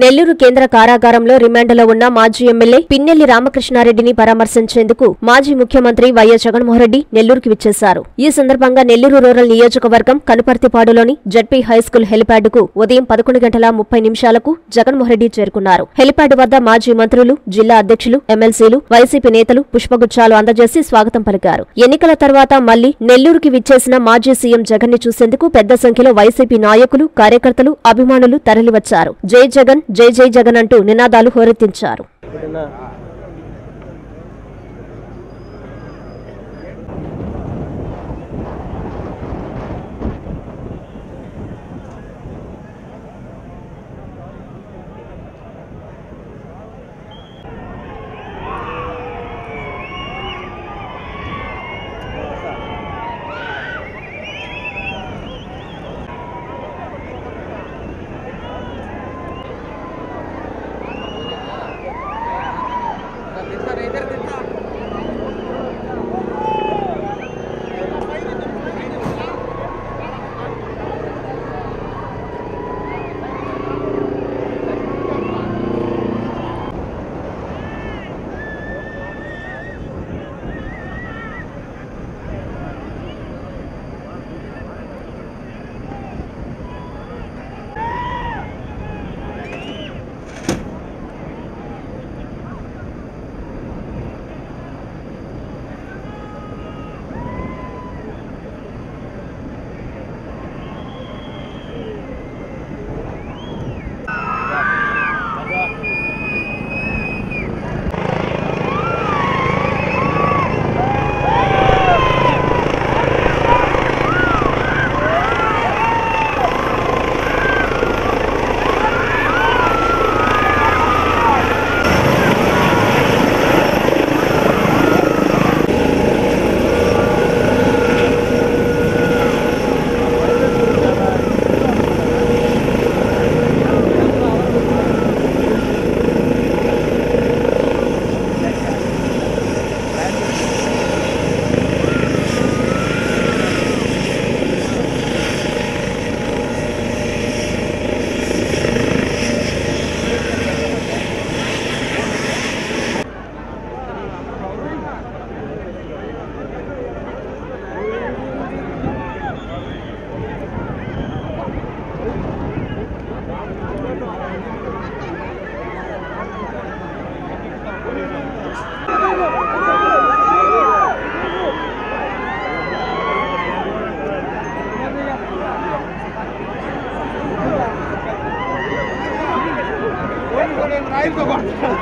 నెల్లూరు కేంద్ర కారాగారంలో రిమాండ్లో ఉన్న మాజీ ఎమ్మెల్యే పిన్నెల్లి రామకృష్ణారెడ్డిని పరామర్శించేందుకు మాజీ ముఖ్యమంత్రి వైఎస్ జగన్మోహన్రెడ్డి నెల్లూరుకి విచ్చేశారు. ఈ సందర్భంగా నెల్లూరు రూరల్ నియోజకవర్గం కనుపర్తిపాడులోని జడ్పీ హైస్కూల్ హెలిప్యాడ్కు ఉదయం పదకొండు గంటల ముప్పై నిమిషాలకు జగన్మోహన్రెడ్డి చేరుకున్నారు. హెలిప్యాడ్ వద్ద మాజీ మంత్రులు జిల్లా అధ్యక్షులు ఎమ్మెల్సీలు వైసీపీ నేతలు పుష్పగుచ్చాలు అందజేసి స్వాగతం పలికారు. ఎన్నికల తర్వాత మళ్ళీ నెల్లూరుకి విచ్చేసిన మాజీ సీఎం జగన్ని చూసేందుకు పెద్ద సంఖ్యలో వైసీపీ నాయకులు కార్యకర్తలు అభిమానులు తరలివచ్చారు. జై జగన్ జై జై జగన్ అంటూ నినాదాలు హోరెత్తించారు. Aí ficou guardado.